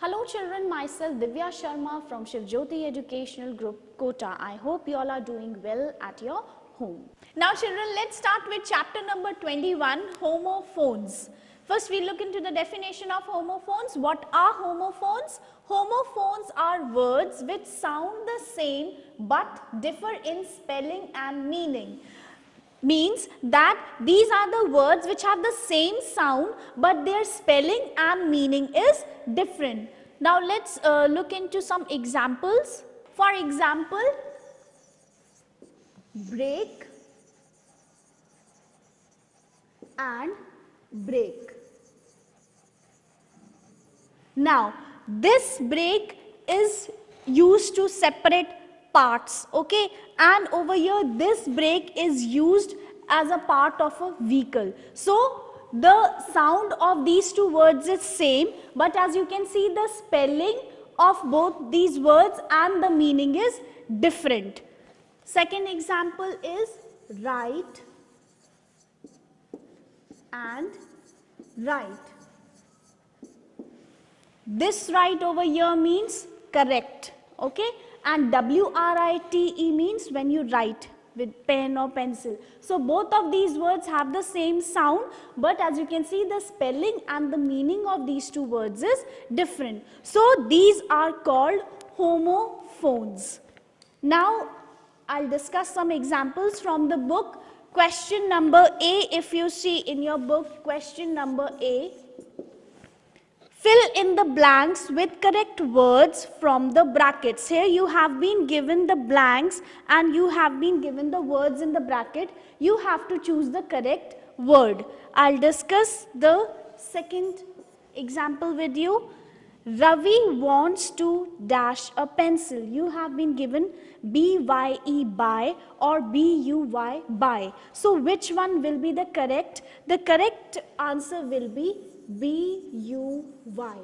Hello children, myself Divya Sharma from Shiv Jyoti Educational Group Kota. I hope you all are doing well at your home. Now children, let's start with chapter number 21, homophones. First we look into the definition of homophones. What are homophones? Homophones are words which sound the same but differ in spelling and meaning means that these are the words which have the same sound but their spelling and meaning is different. Now let's uh, look into some examples. For example, break and brake. Now this break is used to separate parts okay? And over here this brake is used as a part of a vehicle. So the sound of these two words is same but as you can see the spelling of both these words and the meaning is different. Second example is right and write. This right over here means correct okay and W-R-I-T-E means when you write with pen or pencil. So both of these words have the same sound but as you can see the spelling and the meaning of these two words is different. So these are called homophones. Now I'll discuss some examples from the book. Question number A if you see in your book question number A Fill in the blanks with correct words from the brackets. Here you have been given the blanks and you have been given the words in the bracket. You have to choose the correct word. I'll discuss the second example with you. Ravi wants to dash a pencil. You have been given B-Y-E bye or B-U-Y buy. So which one will be the correct? The correct answer will be B-U-Y.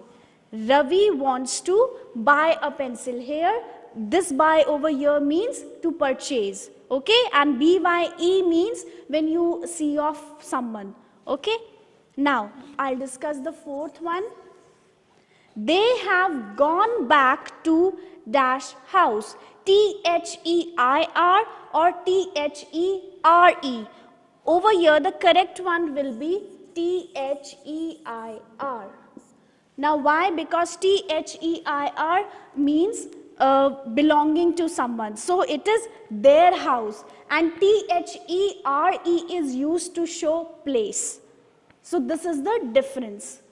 Ravi wants to buy a pencil here. This buy over here means to purchase. Okay. And B-Y-E means when you see off someone. Okay. Now, I'll discuss the fourth one. They have gone back to dash house. T-H-E-I-R or T H E R E. Over here, the correct one will be T-H-E-I-R. Now why? Because T-H-E-I-R means uh, belonging to someone. So it is their house and T-H-E-R-E -E is used to show place. So this is the difference.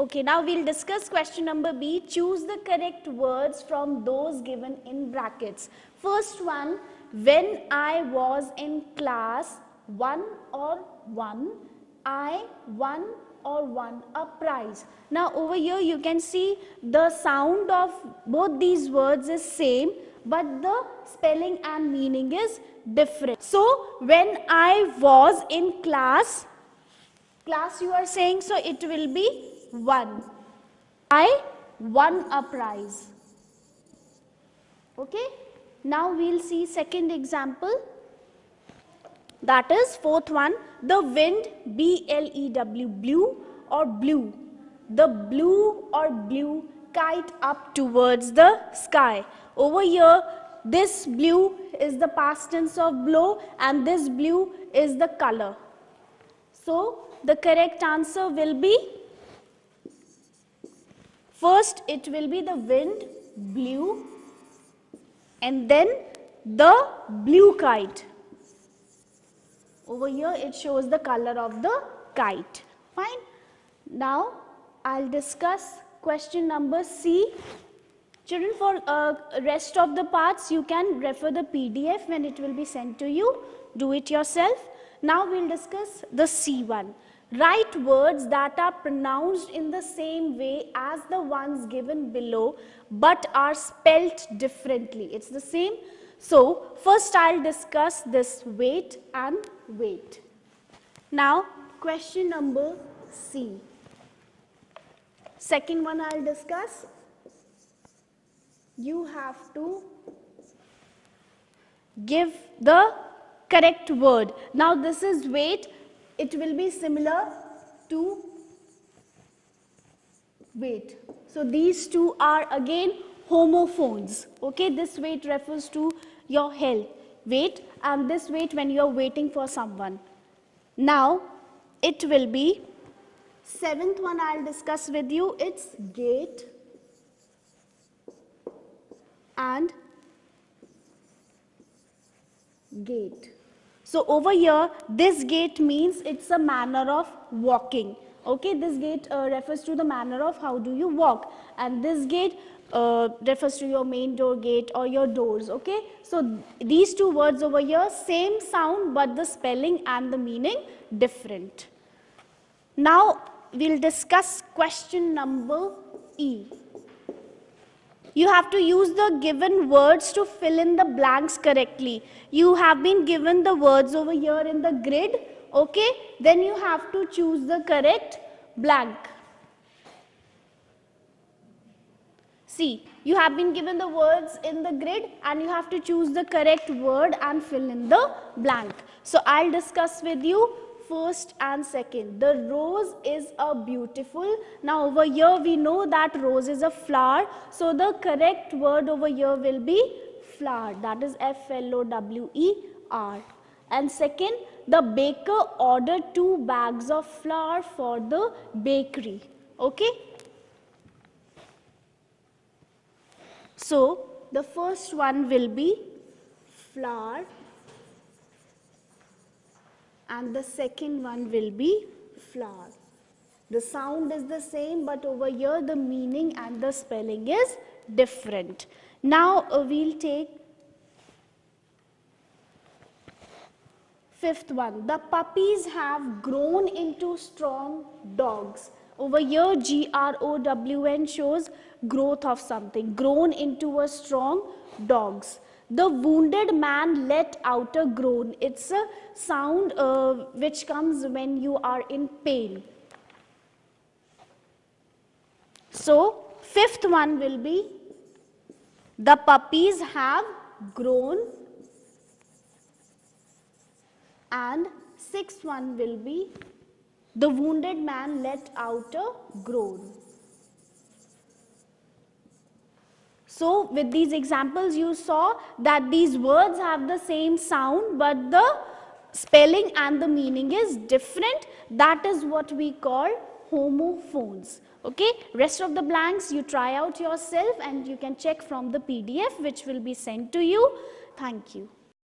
Okay, now we'll discuss question number B. Choose the correct words from those given in brackets. First one, when I was in class, one or one, I won or won a prize. Now over here you can see the sound of both these words is same but the spelling and meaning is different. So when I was in class, class you are saying so it will be one. I won a prize. Okay. Now we'll see second example. That is fourth one, the wind, B-L-E-W, blew or blue. The blue or blue kite up towards the sky. Over here, this blew is the past tense of blow and this blue is the color. So, the correct answer will be, first it will be the wind, blew and then the blue kite. Over here it shows the color of the kite. Fine. Now I'll discuss question number C. Children for uh, rest of the parts you can refer the PDF when it will be sent to you. Do it yourself. Now we'll discuss the C one. Write words that are pronounced in the same way as the ones given below but are spelt differently. It's the same so first I'll discuss this weight and weight. Now question number C. Second one I'll discuss. You have to give the correct word. Now this is weight. It will be similar to weight. So these two are again homophones. Okay, this weight refers to your health weight and this wait when you are waiting for someone. Now it will be seventh one I'll discuss with you. It's gait and gate. So over here, this gait means it's a manner of walking. Okay, this gait uh, refers to the manner of how do you walk. And this gate uh, refers to your main door gate or your doors. Okay, so these two words over here, same sound, but the spelling and the meaning different. Now, we'll discuss question number E. You have to use the given words to fill in the blanks correctly. You have been given the words over here in the grid, okay? Then you have to choose the correct blank. See, you have been given the words in the grid and you have to choose the correct word and fill in the blank. So I'll discuss with you first and second. The rose is a beautiful. Now over here we know that rose is a flower. So the correct word over here will be flower. That is F-L-O-W-E-R. And second, the baker ordered two bags of flour for the bakery. Okay? So, the first one will be flour and the second one will be flower. The sound is the same but over here the meaning and the spelling is different. Now uh, we'll take fifth one. The puppies have grown into strong dogs. Over here G-R-O-W-N shows growth of something, grown into a strong dogs. The wounded man let out a groan. It's a sound uh, which comes when you are in pain. So, fifth one will be the puppies have grown and sixth one will be the wounded man let out a groan. So with these examples you saw that these words have the same sound but the spelling and the meaning is different. That is what we call homophones. Okay, rest of the blanks you try out yourself and you can check from the PDF which will be sent to you. Thank you.